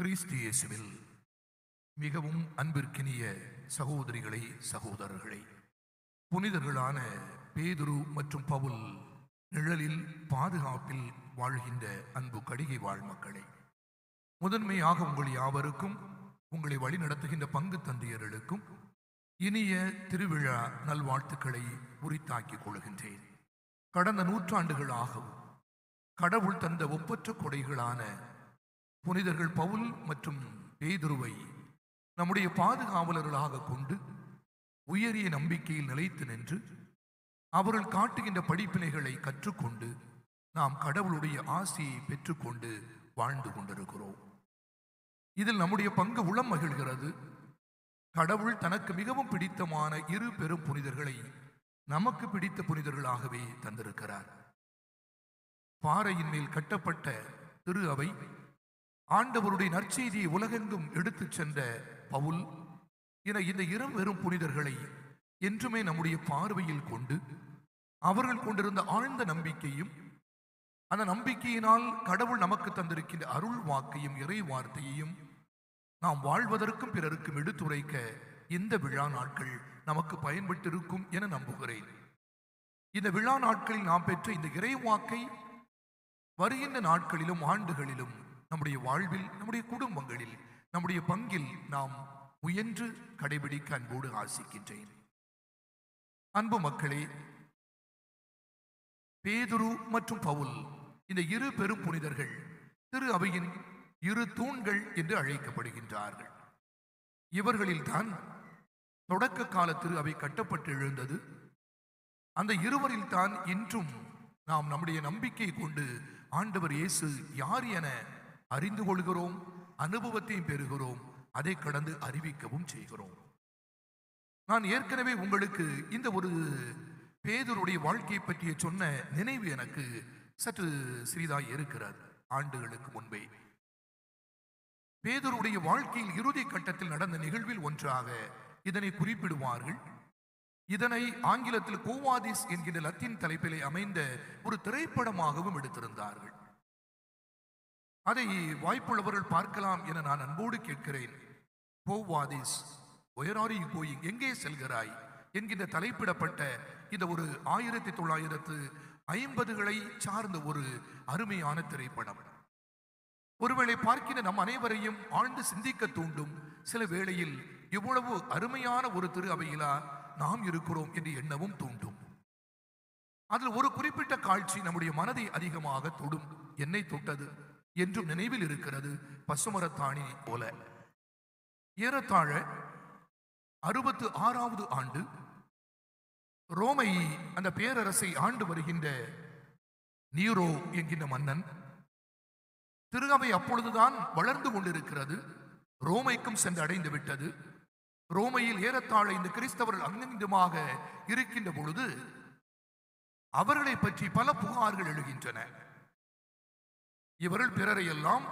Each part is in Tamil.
கிறிஸ்து இயேசுவில் மிகவும் அன்பிற்கினிய சகோதரிகளை சகோதரர்களை புனிதர்களான பேதுரு மற்றும் பவுல் நிழலில் பாதுகாப்பில் வாழ்கின்ற அன்பு கடிகை வாழ் மக்களை முதன்மையாக உங்கள் யாவருக்கும் உங்களை வழிநடத்துகின்ற பங்கு தந்தையர்களுக்கும் இனிய திருவிழா நல்வாழ்த்துக்களை உரித்தாக்கிக் கொள்கின்றேன். கடந்த நூற்றாண்டுகளாகவும் கடவுள் தந்த ஒப்பற்ற கொடைகளான புனிதர்கள் பவுல் மற்றும் பேதுருவை நம்முடைய பாதுகாவலர்களாக கொண்டு உயரிய நம்பிக்கையில் நிலைத்து நின்று அவர்கள் காட்டுகின்ற படிப்பினைகளை கற்றுக்கொண்டு நாம் கடவுளுடைய ஆசையை பெற்றுக்கொண்டு வாழ்ந்து கொண்டிருக்கிறோம். இதில் நம்முடைய பங்கு உளம் மகிழ்கிறது. கடவுள் தனக்கு மிகவும் பிடித்தமான இரு பெரும் புனிதர்களை நமக்கு பிடித்த புனிதர்களாகவே தந்திருக்கிறார். பாறையின் மேல் கட்டப்பட்ட திரு அவை ஆண்டவருடைய நற்செய்தியை உலகெங்கும் எடுத்துச் சென்ற பவுல் என இந்த இரம் வெறும் புனிதர்களை என்றுமே நம்முடைய பார்வையில் கொண்டு அவர்கள் கொண்டிருந்த ஆழ்ந்த நம்பிக்கையும் அந்த நம்பிக்கையினால் கடவுள் நமக்கு தந்திருக்கின்ற அருள் வாக்கையும் இறை வார்த்தையையும் நாம் வாழ்வதற்கும் பிறருக்கும் எடுத்துரைக்க இந்த விழா நாட்கள் நமக்கு பயன்பட்டிருக்கும் என நம்புகிறேன். இந்த விழா நாட்களில் நாம் பெற்ற இந்த இறைவாக்கை வருகின்ற நாட்களிலும் ஆண்டுகளிலும் நம்முடைய வாழ்வில் நம்முடைய குடும்பங்களில் நம்முடைய பங்கில் நாம் முயன்று கடைபிடிக்க அன்போடு ஆசிக்கின்றேன். அன்பு மக்களே பேதுரு மற்றும் பவுல் இந்த இரு பெரும் புனிதர்கள் திரு அவையின் இரு தூண்கள் என்று அழைக்கப்படுகின்றார்கள். இவர்களில்தான் தொடக்க கால திரு அவை கட்டப்பட்டு எழுந்தது. அந்த இருவரில் தான் இன்றும் நாம் நம்முடைய நம்பிக்கை கொண்டு ஆண்டவர் இயேசு யார் என அறிந்து கொள்கிறோம் அனுபவத்தையும் பெறுகிறோம் அதை கடந்து அறிவிக்கவும் செய்கிறோம். நான் ஏற்கனவே உங்களுக்கு இந்த ஒரு பேதருடைய வாழ்க்கையை பற்றிய சொன்ன நினைவு எனக்கு சற்று சிறிதாய் இருக்கிறார் ஆண்டுகளுக்கு முன்பே. பேதருடைய வாழ்க்கையில் இறுதி கட்டத்தில் நடந்த நிகழ்வில் ஒன்றாக இதனை குறிப்பிடுவார்கள். இதனை ஆங்கிலத்தில் கோவாதிஸ் என்கின்ற லத்தீன் தலைப்பிலே அமைந்த ஒரு திரைப்படமாகவும் எடுத்திருந்தார்கள். அதை வாய்ப்புள்ளவர்கள் பார்க்கலாம் என நான் அன்போடு கேட்கிறேன். கோவாதிஸ் ஒயராரி கோயிங் எங்கே செல்கிறாய்? என்கின்ற தலைப்பிடப்பட்ட இந்த ஒரு ஆயிரத்தி தொள்ளாயிரத்து ஐம்பதுகளை சார்ந்த ஒரு அருமையான திரைப்படம். ஒருவேளை பார்க்கிற நம் அனைவரையும் ஆழ்ந்து சிந்திக்க தூண்டும் சில வேளையில் இவ்வளவு அருமையான ஒரு திரு அவையிலா நாம் இருக்கிறோம் என்று எண்ணவும் தூண்டும். அதில் ஒரு குறிப்பிட்ட காட்சி நம்முடைய மனதை அதிகமாக தொடும். என்னை தொட்டது. என்றும் நினைவில் இருக்கிறது. பசுமரத்தாணி போல. ஏறத்தாழ அறுபத்து ஆறாவது ஆண்டு ரோமை அந்த பேரரசை ஆண்டு வருகின்ற நீரோ என்கின்ற மன்னன் திருகவை அப்பொழுதுதான் வளர்ந்து கொண்டிருக்கிறது. ரோமைக்கும் சென்று அடைந்து விட்டது. ரோமையில் ஏறத்தாழ இந்த கிறிஸ்தவர்கள் அங்கிங்குமாக இருக்கின்ற பொழுது அவர்களை பற்றி பல புகார்கள் எழுகின்றன. இவர்கள் பிறரை எல்லாம்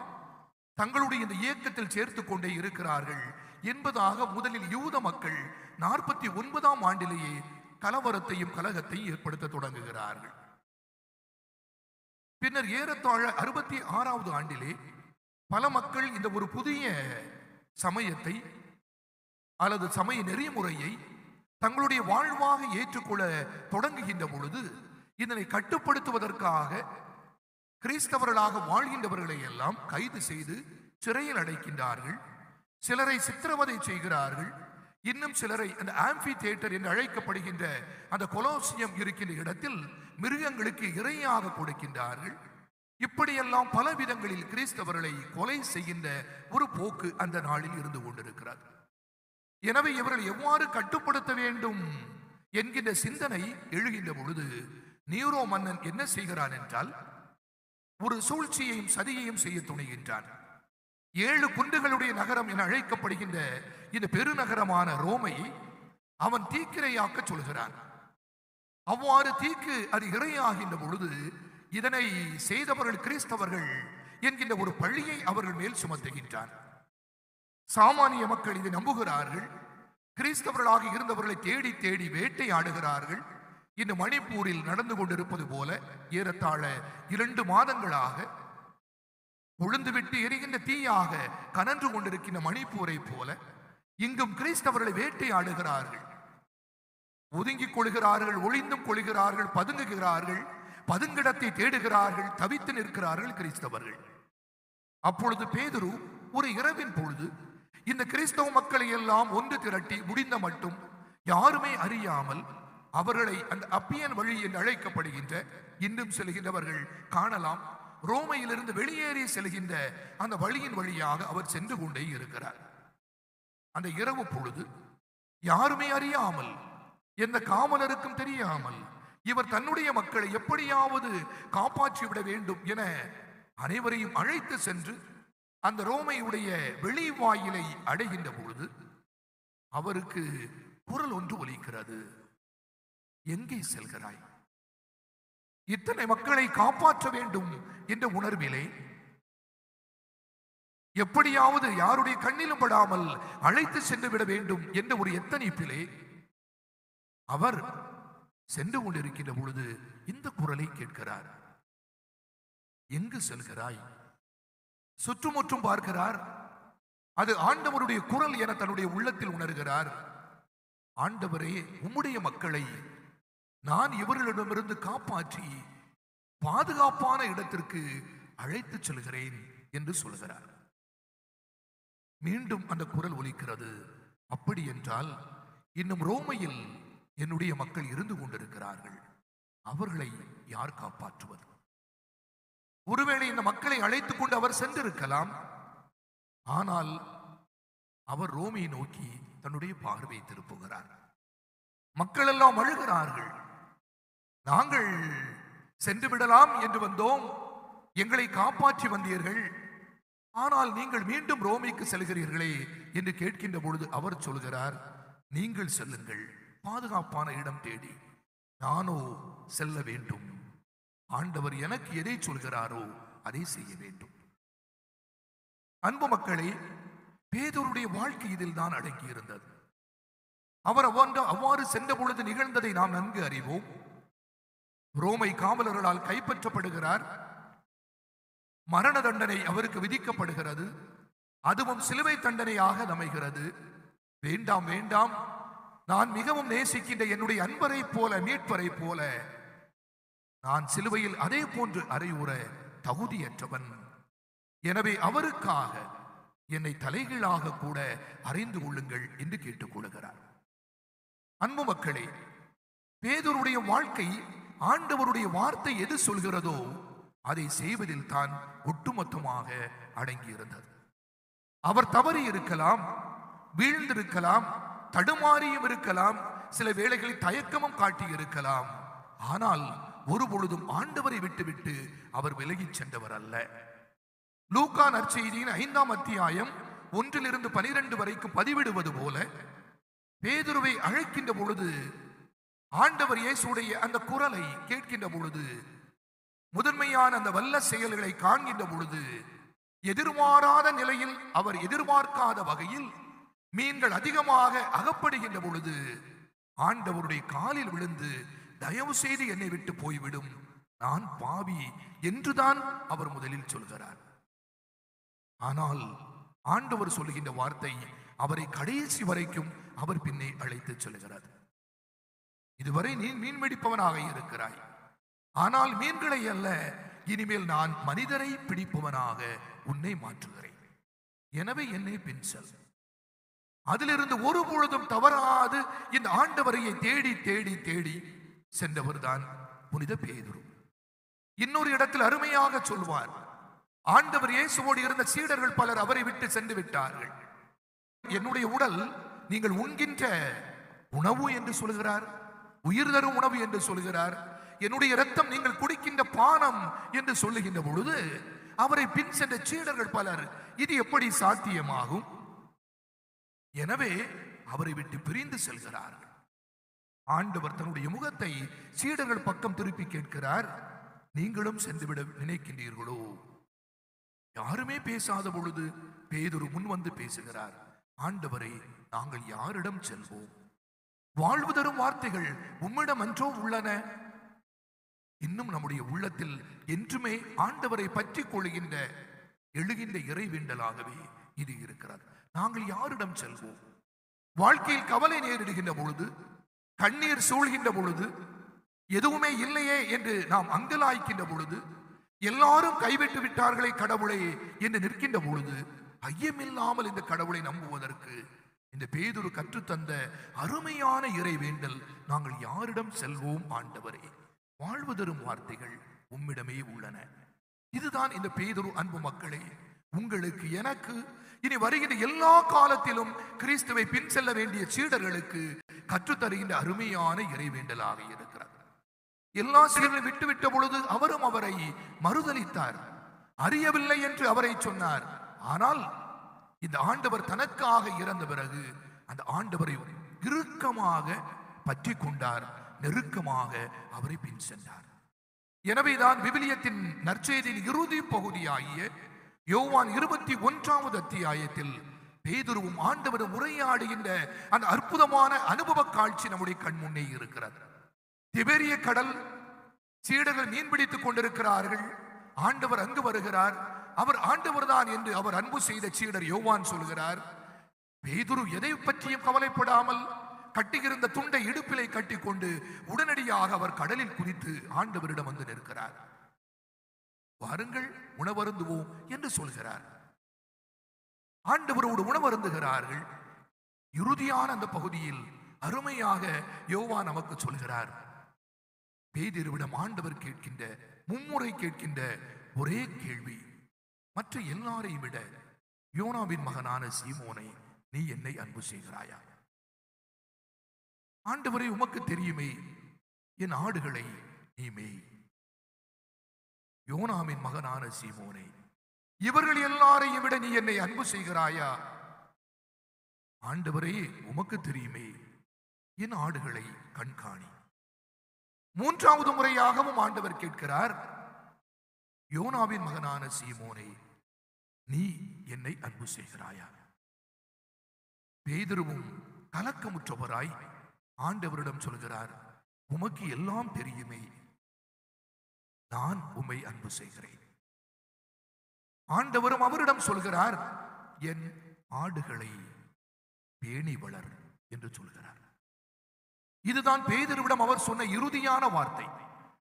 தங்களுடைய இந்த இயக்கத்தில் சேர்த்து கொண்டே இருக்கிறார்கள் என்பதாக முதலில் யூத மக்கள் நாற்பத்தி ஒன்பதாம் ஆண்டிலேயே கலவரத்தையும் கலகத்தையும் ஏற்படுத்த தொடங்குகிறார்கள். பின்னர் ஏறத்தாழ அறுபத்தி ஆறாவது ஆண்டிலே பல மக்கள் இந்த ஒரு புதிய சமயத்தை அல்லது சமய நெறிமுறையை தங்களுடைய வாழ்வாக ஏற்றுக்கொள்ள தொடங்குகின்ற பொழுது இதனை கட்டுப்படுத்துவதற்காக கிறிஸ்தவர்களாக வாழ்கின்றவர்களை எல்லாம் கைது செய்து சிறையில் அடைக்கின்றார்கள். சிலரை சித்திரவதை செய்கிறார்கள். இன்னும் சிலரை அந்த ஆம்பி தியேட்டர் என்று அழைக்கப்படுகின்ற அந்த கொலோசியம் இருக்கின்ற இடத்தில் மிருகங்களுக்கு இரையாக கொடுக்கின்றார்கள். இப்படியெல்லாம் பல விதங்களில் கிறிஸ்தவர்களை கொலை செய்கின்ற ஒரு போக்கு அந்த நாளில் இருந்து கொண்டிருக்கிறது. எனவே இவர்கள் எவ்வாறு கட்டுப்படுத்த வேண்டும் என்கின்ற சிந்தனை எழுகின்ற பொழுது நீரோ மன்னன் என்ன செய்கிறான் என்றால் ஒரு சூழ்ச்சியையும் சதியையும் செய்ய துணிகின்றான். ஏழு குண்டுகளுடைய நகரம் என அழைக்கப்படுகின்ற இந்த பெருநகரமான ரோமை அவன் தீக்கிரையாக்க சொல்கிறான். அவ்வாறு தீக்கு அது இரையாகின்ற பொழுது இதனை செய்தவர்கள் கிறிஸ்தவர்கள் என்கின்ற ஒரு பழியை அவர்கள் மேல் சுமத்துகின்றான். சாமானிய மக்கள் இதை நம்புகிறார்கள். கிறிஸ்தவர்களாக இருந்தவர்களை தேடி தேடி வேட்டையாடுகிறார்கள். இந்த மணிப்பூரில் நடந்து கொண்டிருப்பது போல ஏறத்தாழ இரண்டு மாதங்களாக உழுந்துவிட்டு எரிகின்ற தீயாக கனன்று கொண்டிருக்கின்ற மணிப்பூரை போல இங்கும் கிறிஸ்தவர்களை வேட்டையாடுகிறார்கள். ஒதுங்கிக் கொள்கிறார்கள் ஒளிந்தும் கொள்கிறார்கள் பதுங்குகிறார்கள் பதுங்கிடத்தை தேடுகிறார்கள் தவித்து நிற்கிறார்கள் கிறிஸ்தவர்கள். அப்பொழுது பேதுரு ஒரு இரவின் பொழுது இந்த கிறிஸ்தவ மக்களை எல்லாம் ஒன்று திரட்டி முடிந்த மட்டும் யாருமே அறியாமல் அவர்களை அந்த அப்பியன் வழி என்று அழைக்கப்படுகின்ற இன்னும் செல்கின்றவர்கள் காணலாம். ரோமையிலிருந்து வெளியேறி செல்கின்ற அந்த வழியின் வழியாக அவர் சென்று கொண்டே இருக்கிறார். அந்த இரவு பொழுது யாருமே அறியாமல் எந்த காவலருக்கும் தெரியாமல் இவர் தன்னுடைய மக்களை எப்படியாவது காப்பாற்றி விட வேண்டும் என அனைவரையும் அழைத்து சென்று அந்த ரோமையுடைய வெளி வாயிலை அடைகின்ற பொழுது அவருக்கு குரல் ஒன்று ஒலிக்கிறது. எங்கே செல்கிறாய்? இத்தனை மக்களை காப்பாற்ற வேண்டும் என்ற உணர்விலே எப்படியாவது யாருடைய கண்ணிலும் படாமல் அழைத்து சென்று விட வேண்டும் என்ற ஒரு எத்தனிப்பிலே அவர் சென்று கொண்டிருக்கின்ற பொழுது இந்த குரலை கேட்கிறார். எங்கு செல்கிறாய்? சுற்றுமுற்றும் பார்க்கிறார். அது ஆண்டவருடைய குரல் என தன்னுடைய உள்ளத்தில் உணர்கிறார். ஆண்டவரே உம்முடைய மக்களை நான் இவர்களிடமிருந்து காப்பாற்றி பாதுகாப்பான இடத்திற்கு அழைத்துச் செல்கிறேன் என்று சொல்கிறார். மீண்டும் அந்த குரல் ஒலிக்கிறது. அப்படி என்றால் இன்னும் ரோமையில் என்னுடைய மக்கள் இருந்து கொண்டிருக்கிறார்கள். அவர்களை யார் காப்பாற்றுவது? ஒருவேளை இந்த மக்களை அழைத்துக் கொண்டு அவர் சென்றிருக்கலாம். ஆனால் அவர் ரோமையை நோக்கி தன்னுடைய பார்வையை திருப்புகிறார். மக்கள் எல்லாம் அழுகிறார்கள். நாங்கள் சென்று விடலாம் என்று வந்தோம். எங்களை காப்பாற்றி வந்தீர்கள். ஆனால் நீங்கள் மீண்டும் ரோமைக்கு செல்கிறீர்களே என்று கேட்கின்ற பொழுது அவர் சொல்கிறார் நீங்கள் செல்லுங்கள். பாதுகாப்பான இடம் தேடி. நானோ செல்ல வேண்டும். ஆண்டவர் எனக்கு எதை சொல்கிறாரோ அதை செய்ய வேண்டும். அன்பு மக்களே பேதருடைய வாழ்க்கை இதில் தான் அடங்கியிருந்தது. அவர் அவ்வாறு அவ்வாறு சென்ற பொழுது நிகழ்ந்ததை நாம் நன்கு அறிவோம். ரோமை காவலர்களால் கைப்பற்றப்படுகிறார். மரண தண்டனை அவருக்கு விதிக்கப்படுகிறது. அதுவும் சிலுவை தண்டனையாக அமைகிறது. வேண்டாம் வேண்டாம். நான் மிகவும் நேசிக்கின்ற என்னுடைய அன்பரை போல மீட்பரை போல. நான் சிலுவையில் அதே போன்று அறையுற தகுதியற்றவன். எனவே அவருக்காக என்னை தலைகீழாக கூட அறிந்து கொள்ளுங்கள் என்று கேட்டுக்கொள்கிறார் அன்பு மக்களே பேதருடைய வாழ்க்கை ஆண்டவருடைய வார்த்தை எது சொல்கிறதோ அதை செய்வதில் தான் ஒட்டுமொத்தமாக அடங்கியிருந்தது. அவர் தவறி இருக்கலாம் வீழ்ந்திருக்கலாம் தடுமாறியும் இருக்கலாம் சில வேளைகளில் தயக்கமும் காட்டி இருக்கலாம். ஆனால் ஒரு பொழுதும் ஆண்டவரை விட்டுவிட்டு அவர் விலகி சென்றவர் அல்ல. லூகா நற்செய்தியின் ஐந்தாம் அத்தியாயம் ஒன்றிலிருந்து பனிரெண்டு வரைக்கும் பதிவிடுவது போல பேதுருவை அழைக்கின்ற பொழுது ஆண்டவர் இயேசுடைய அந்த குரலை கேட்கின்ற பொழுது முதன்மையான அந்த வல்ல செயல்களை காண்கின்ற பொழுது எதிர்பாராத நிலையில் அவர் எதிர்பார்க்காத வகையில் மீன்கள் அதிகமாக அகப்படுகின்ற பொழுது ஆண்டவருடைய காலில் விழுந்து தயவு செய்து என்னை விட்டு போய்விடும். நான் பாவி என்றுதான் அவர் முதலில் சொல்கிறார். ஆனால் ஆண்டவர் சொல்லுகின்ற வார்த்தை அவரை கடைசி வரைக்கும் அவர் பின்னே அழைத்து சொல்கிறார். இதுவரை நீ மீன் பிடிப்பவனாக இருக்கிறாய். ஆனால் மீன்களை அல்ல இனிமேல் நான் மனிதரை பிடிப்பவனாக உன்னை மாற்றுகிறேன். எனவே என்னை பின் செல் அதிலிருந்து ஒரு பொழுதும் தவறாது இந்த ஆண்டவரையை தேடி தேடி தேடி சென்றவர்தான் புனித பேதுரு. இன்னொரு இடத்தில் அருமையாக சொல்வார் ஆண்டவர் இயேசுவோடு இருந்த சீடர்கள் பலர் அவரை விட்டு சென்று விட்டார்கள். என்னுடைய உடல் நீங்கள் உண்கின்ற உணவு என்று சொல்கிறார். உயிர் தரும் உணவு என்று சொல்கிறார். என்னுடைய இரத்தம் நீங்கள் குடிக்கின்ற பானம் என்று சொல்லுகின்ற பொழுது அவரை பின் சென்ற சீடர்கள் பலர் இது எப்படி சாத்தியமாகும்? எனவே அவரை விட்டு பிரிந்து செல்கிறார்கள். ஆண்டவர் தன்னுடைய முகத்தை சீடர்கள் பக்கம் திருப்பி கேட்கிறார் நீங்களும் சென்றுவிட நினைக்கின்றீர்களோ? யாருமே பேசாத பொழுது பேதொரு முன் வந்து பேசுகிறார் ஆண்டவரை நாங்கள் யாரிடம் செல்வோம்? வாழ்வு தரும் வார்த்தைகள் உம்மிடம் அன்றோ உள்ளன. இன்னும் நம்முடைய உள்ளத்தில் என்றுமே ஆண்டவரை பற்றி கொள்கின்ற எழுகின்ற இறைவேண்டலாகவே இது இருக்கிறார் நாங்கள் யாரிடம் செல்வோம்? வாழ்க்கையில் கவலை நேரிடுகின்ற பொழுது கண்ணீர் சூழ்கின்ற பொழுது எதுவுமே இல்லையே என்று நாம் அங்கலாய்க்கின்ற பொழுது எல்லாரும் கைவிட்டு விட்டார்களே கடவுளே என்று நிற்கின்ற பொழுது ஐயமில்லாமல் இந்த கடவுளை நம்புவதற்கு இந்த பேதுரு கற்றுத்தந்த அருமையான இறைவேண்டல் நாங்கள் யாரிடம் செல்வோம் ஆண்டவரே. வாழ்வதரும் வார்த்தைகள் உம்மிடமே உள்ளன. இதுதான் இந்த பேதுரு அன்பு மக்களே உங்களுக்கு எனக்கு இனி வருகின்ற எல்லா காலத்திலும் கிறிஸ்துவை பின் செல்ல வேண்டிய சீடர்களுக்கு கற்றுத்தருகின்ற அருமையான இறைவேண்டலாக இருக்கிறார் எல்லா சீடர்களும் விட்டுவிட்ட பொழுது அவரும் அவரை மறுதலித்தார். அறியவில்லை என்று அவரை சொன்னார். ஆனால் இந்த ஆண்டவர் தனக்காக இறந்த பிறகு அந்த ஆண்டவரை இறுக்கமாக பற்றி கொண்டார் நெருக்கமாக அவரை பின் சென்றார். எனவேதான் விவிலியத்தின் நற்செய்தியின் இறுதி பகுதியாகிய யோவான் இருபத்தி ஒன்றாவது அத்தியாயத்தில் பேதுருவும் ஆண்டவரும் உரையாடுகின்ற அந்த அற்புதமான அனுபவ காட்சி நம்முடைய கண் முன்னே இருக்கிறது. திபெரிய கடல் சீடர்கள் மீன்பிடித்துக் கொண்டிருக்கிறார்கள். ஆண்டவர் அங்கு வருகிறார். அவர் ஆண்டவர் தான் என்று அவர் அன்பு செய்த சீடர் யோவான் சொல்கிறார். பேதுரு எதை பற்றியும் கவலைப்படாமல் கட்டியிருந்த துண்டை இடுப்பிலை கட்டிக்கொண்டு உடனடியாக அவர் கடலில் குதித்து ஆண்டவரிடம் வந்து நிற்கிறார். வாருங்கள் உணவருந்துவோம் என்று சொல்கிறார். ஆண்டவரோடு உணவருந்துகிறார்கள். இறுதியான அந்த பகுதியில் அருமையாக யோவா நமக்கு சொல்கிறார். பேதிருவிடம் ஆண்டவர் கேட்கின்ற மும்முறை கேட்கின்ற ஒரே கேள்வி மற்ற எல்லாரையும் விட யோனாவின் மகனான சீமோனை நீ என்னை அன்பு செய்கிறாயா? ஆண்டவரை உமக்கு தெரியுமே என் ஆடுகளை நீ மெய். யோனாவின் மகனான சீமோனை இவர்கள் எல்லாரையும் விட நீ என்னை அன்பு செய்கிறாயா? ஆண்டவரே உமக்கு தெரியுமே என் ஆடுகளை கண்காணி. மூன்றாவது முறையாகவும் ஆண்டவர் கேட்கிறார் யோனாவின் மகனான சீமோனை நீ என்னை அன்பு செய்கிறாயா? பேதருவும் கலக்கமுற்றவராய் ஆண்டவரிடம் சொல்கிறார் உமக்கு எல்லாம் தெரியுமே. நான் உம்மை அன்பு செய்கிறேன். ஆண்டவரும் அவரிடம் சொல்கிறார் என் ஆடுகளை பேணி வளர் என்று சொல்கிறார். இதுதான் பேதுருவிடம் அவர் சொன்ன இறுதியான வார்த்தை.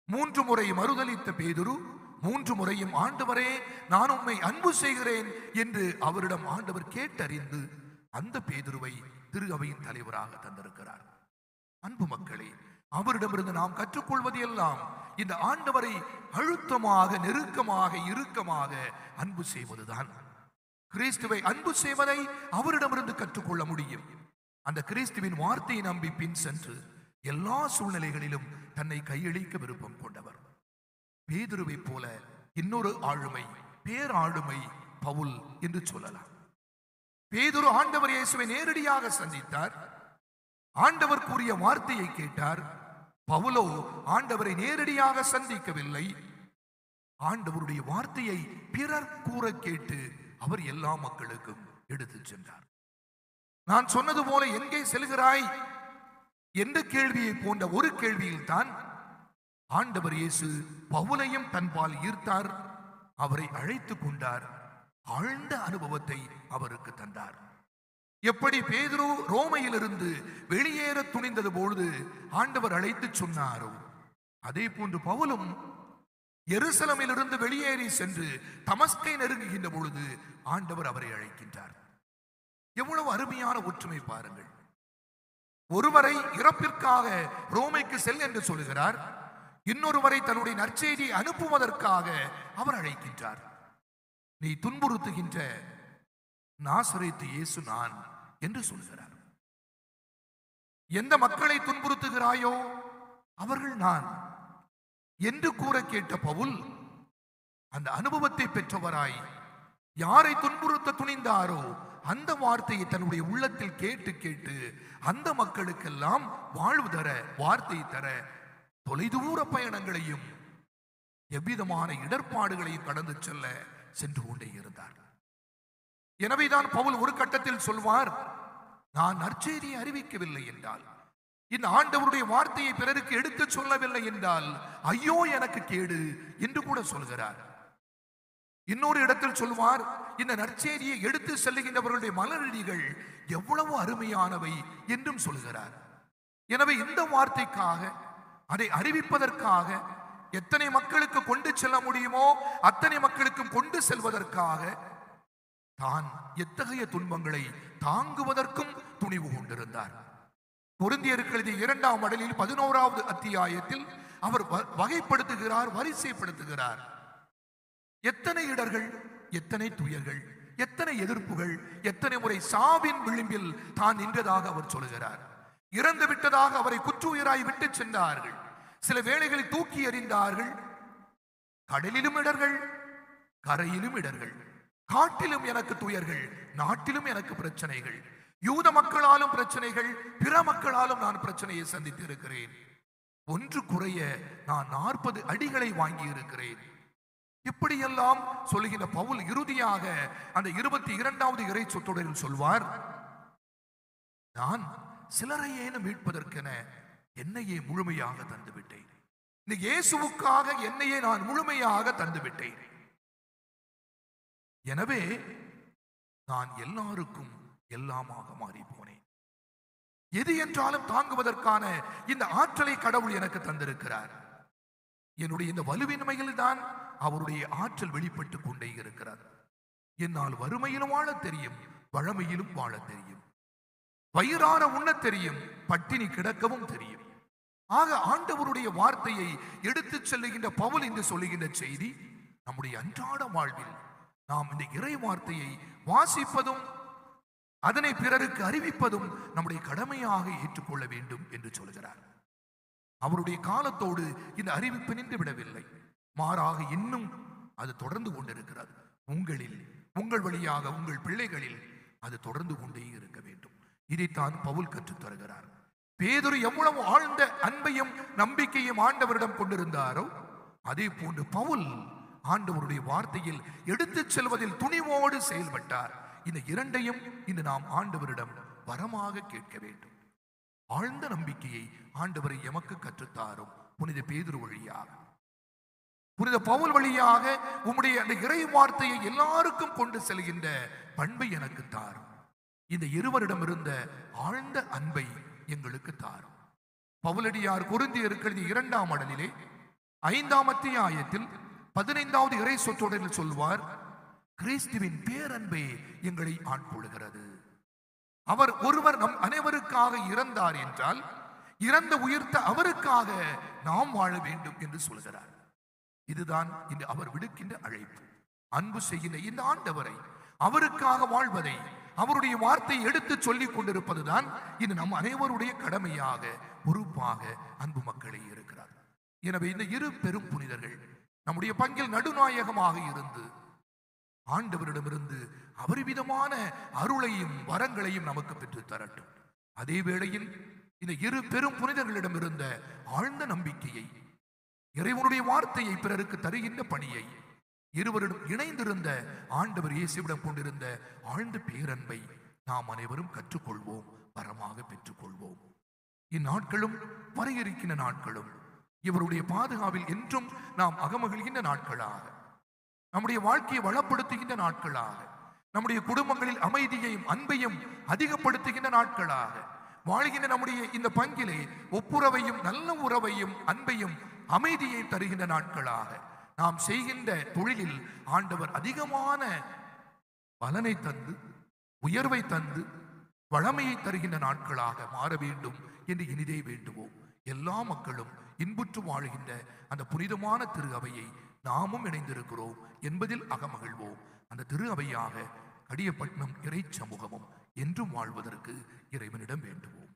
மூன்று முறை மறுதலித்த பேதுரு மூன்று முறையும் ஆண்டவரே நான் உண்மை அன்பு செய்கிறேன் என்று அவரிடம் ஆண்டவர் கேட்டறிந்து அந்த பேதுருவை திரு அவையின் தலைவராக தந்திருக்கிறார். அன்பு மக்களே அவரிடமிருந்து நாம் கற்றுக்கொள்வது எல்லாம் இந்த ஆண்டவரை அழுத்தமாக நெருக்கமாக இறுக்கமாக அன்பு செய்வதுதான். கிறிஸ்துவை அன்பு செய்வதை அவரிடமிருந்து கற்றுக்கொள்ள முடியும். அந்த கிறிஸ்துவின் வார்த்தையை நம்பி பின் சென்று எல்லா சூழ்நிலைகளிலும் தன்னை கையளிக்க விருப்பம் கொண்டவர். பேதுருவைப் போல இன்னொரு ஆளுமை பேராளுமை பவுல் என்று சொல்லலாம். பேதுரு ஆண்டவர் இயேசுவை நேரடியாக சந்தித்தார். ஆண்டவர் கூறிய வார்த்தையை கேட்டார். பவுலோ ஆண்டவரை நேரடியாக சந்திக்கவில்லை. ஆண்டவருடைய வார்த்தையை பிறர் கூற கேட்டு அவர் எல்லா மக்களுக்கும் எடுத்துச் சென்றார். நான் சொன்னது போல எங்கே செல்கிறாய்? என்ற கேள்வியை போன்ற ஒரு கேள்வியில் தான் ஆண்டவர் இயேசு பவுலையும் தன்பால் ஈர்த்தார் அவரை அழைத்துக் கொண்டார் ஆழ்ந்த அனுபவத்தை அவருக்கு தந்தார். எப்படி பேதுரு ரோமையிலிருந்து வெளியேற துணிந்தது பொழுது ஆண்டவர் அழைத்து சொன்னாரோ? அதே போன்று பவுலும் எருசலமிலிருந்து வெளியேறி சென்று தமஸ்கை நெருங்குகின்ற பொழுது ஆண்டவர் அவரை அழைக்கின்றார். எவ்வளவு அருமையான ஒற்றுமை பாருங்கள். ஒருவரை இறப்பிற்காக ரோமைக்கு செல் என்று சொல்கிறார் இன்னொருவரை தன்னுடைய நற்செய்தியை அனுப்புவதற்காக அவர் அழைக்கின்றார். நீ துன்புறுத்துகின்ற நாசரித்து இயேசு நான் என்று சொல்கிறார். எந்த மக்களை துன்புறுத்துகிறாயோ அவர்கள் நான் என்று கூற கேட்ட பவுல் அந்த அனுபவத்தை பெற்றவராய் யாரை துன்புறுத்த துணிந்தாரோ அந்த வார்த்தையை தன்னுடைய உள்ளத்தில் கேட்டு கேட்டு அந்த மக்களுக்கெல்லாம் வாழ்வு தர வார்த்தை தர தொலைதூர பயணங்களையும் எவ்விதமான இடர்பாடுகளையும் கடந்து செல்ல சென்று கொண்டே இருந்தார். எனவேதான் பவுல் ஒரு கட்டத்தில் சொல்வார் நான் நற்செய்தியை அறிவிக்கவில்லை என்றால் இந்த ஆண்டவருடைய வார்த்தையை பிறருக்கு எடுத்துச் சொல்லவில்லை என்றால் ஐயோ எனக்கு கேடு என்று கூட சொல்கிறார். இன்னொரு இடத்தில் சொல்வார் இந்த நற்செய்தியை எடுத்து செல்லுகின்றவர்களுடைய மலரடிகள் எவ்வளவு அருமையானவை என்றும் சொல்கிறார். எனவே இந்த வார்த்தைக்காக அதை அறிவிப்பதற்காக எத்தனை மக்களுக்கு கொண்டு செல்ல முடியுமோ அத்தனை மக்களுக்கும் கொண்டு செல்வதற்காக தான் எத்தகைய துன்பங்களை தாங்குவதற்கும் துணிவு கொண்டிருந்தார். பொருந்தியர்களது இரண்டாம் மடலில் பதினோராவது அத்தியாயத்தில் அவர் வ- வகைப்படுத்துகிறார் வரிசைப்படுத்துகிறார். எத்தனை இடர்கள் எத்தனை துயர்கள் எத்தனை எதிர்ப்புகள் எத்தனை முறை சாவின் விளிம்பில் தான் நின்றதாக அவர் சொல்கிறார். இறந்து விட்டதாக அவரை குற்றுயிராய் விட்டு சென்றார்கள். சில வேளைகளை தூக்கி எறிந்தார்கள். கடலிலும் இடர்கள் கரையிலும் இடர்கள் காட்டிலும் எனக்கு துயர்கள் நாட்டிலும் எனக்கு பிரச்சனைகள் யூத மக்களாலும் பிரச்சனைகள் பிற மக்களாலும் நான் பிரச்சனையை சந்தித்து இருக்கிறேன் ஒன்று குறைய நான் நாற்பது அடிகளை வாங்கி இருக்கிறேன் இப்படியெல்லாம் சொல்லுகின்ற பவுல் இறுதியாக அந்த இருபத்தி இரண்டாவது இறை சொத்துடன் சொல்வார். நான் சிலரையேனும் மீட்பதற்கென என்னையே முழுமையாக தந்து விட்டேன் இந்த இயேசுவுக்காக என்னையே நான் முழுமையாக தந்து விட்டேன் எனவே நான் எல்லாருக்கும் எல்லாமாக மாறி போனேன் எது என்றாலும் தாங்குவதற்கான இந்த ஆற்றலை கடவுள் எனக்கு தந்திருக்கிறார். என்னுடைய இந்த வலுவின்மையில் தான் அவருடைய ஆற்றல் வெளிப்பட்டு கொண்டே இருக்கிறார் என்னால் வறுமையிலும் வாழத் தெரியும் வழமையிலும் வாழத் தெரியும். வயிறார உண்ணத் தெரியும் பட்டினி கிடக்கவும் தெரியும். ஆக ஆண்டவருடைய வார்த்தையை எடுத்துச் செல்லுகின்ற பவுல் என்று சொல்லுகின்ற செய்தி நம்முடைய அன்றாட வாழ்வில் நாம் இந்த இறை வார்த்தையை வாசிப்பதும் அதனை பிறருக்கு அறிவிப்பதும் நம்முடைய கடமையாக ஏற்றுக்கொள்ள வேண்டும் என்று சொல்கிறார். அவருடைய காலத்தோடு இந்த அறிவிப்பு நின்று விடவில்லை. மாறாக இன்னும் அது தொடர்ந்து கொண்டிருக்கிறது. உங்களில் உங்கள் வழியாக உங்கள் பிள்ளைகளில் அது தொடர்ந்து கொண்டே இருக்க வேண்டும். இதைத்தான் பவுல் கற்றுத் தருகிறார். பேதுரு எவ்வளவு ஆழ்ந்த அன்பையும் நம்பிக்கையும் ஆண்டவரிடம் கொண்டிருந்தாரோ அதே போன்று பவுல் ஆண்டவருடைய வார்த்தையில் எடுத்துச் செல்வதில் துணிவோடு செயல்பட்டார். இந்த இரண்டையும் இன்று நாம் ஆண்டவரிடம் வரமாக கேட்க வேண்டும். ஆழ்ந்த நம்பிக்கையை ஆண்டவரை எமக்கு கற்றுத்தாரும். புனித பேதுரு வழியாக. புனித பவுல் வழியாக உம்முடைய அந்த இறை வார்த்தையை எல்லாருக்கும் கொண்டு செல்கின்ற பண்பை எனக்கு தாரும். இந்த இருவரிடம் இருந்த ஆழ்ந்த அன்பை எங்களுக்கு தாரும். பவுலடியார் பொருந்திய இரண்டாம் அடலிலே ஐந்தாம் அத்தியாயத்தில் பதினைந்தாவது இறை சொற்றொடரில் சொல்வார் கிறிஸ்துவின் பேரன்பே எங்களை ஆட்கொள்கிறது அவர் ஒருவர் நம் அனைவருக்காக இறந்தார் என்றால் இறந்த உயிர்த்த அவருக்காக நாம் வாழ வேண்டும் என்று சொல்கிறார். இதுதான் இந்த அவர் விடுக்கின்ற அழைப்பு. அன்பு செய்கின்ற இந்த ஆண்டவரை அவருக்காக வாழ்வதை அவருடைய வார்த்தை எடுத்து சொல்லிக் கொண்டிருப்பதுதான் இது நம் அனைவருடைய கடமையாக பொறுப்பாக அன்பு மக்களே இருக்கிறார் எனவே இந்த இரு பெரும் புனிதர்கள் நம்முடைய பங்கில் நடுநாயகமாக இருந்து ஆண்டவரிடமிருந்து அபரிவிதமான அருளையும் வரங்களையும் நமக்கு பெற்றுத் தரட்டும். அதே வேளையில் இந்த இரு பெரும் புனிதர்களிடம் இருந்த ஆழ்ந்த நம்பிக்கையை இறைவனுடைய வார்த்தையை பிறருக்கு தருகின்ற பணியை இருவரிடம் இணைந்திருந்த ஆண்டவர் இயேசுவிடம் கொண்டிருந்த ஆழ்ந்த பேரன்பை நாம் அனைவரும் கற்றுக்கொள்வோம் வரமாக பெற்றுக்கொள்வோம். இந்நாட்களும் வர இருக்கின்ற நாட்களும் இவருடைய பாதுகாவில் என்றும் நாம் அகமகிழ்கின்ற நாட்களாக நம்முடைய வாழ்க்கையை வளப்படுத்துகின்ற நாட்களாக நம்முடைய குடும்பங்களில் அமைதியையும் அன்பையும் அதிகப்படுத்துகின்ற நாட்களாக வாழ்கின்ற நம்முடைய இந்த பங்கிலே ஒப்புரவையும் நல்ல உறவையும் அன்பையும் அமைதியை தருகின்ற நாட்களாக நாம் செய்கின்ற தொழிலில் ஆண்டவர் அதிகமான பலனை தந்து உயர்வை தந்து வளமையை தருகின்ற நாட்களாக மாற வேண்டும் என்று இனிதே வேண்டுவோம். எல்லா மக்களும் இன்புற்று வாழுகின்ற அந்த புனிதமான திரு அவையை நாமும் இணைந்திருக்கிறோம் என்பதில் அகமகிழ்வோம். அந்த திரு அவையாக கடியப்பட்டினம் இறை சமூகமும் என்றும் வாழ்வதற்கு இறைவனிடம் வேண்டுவோம்.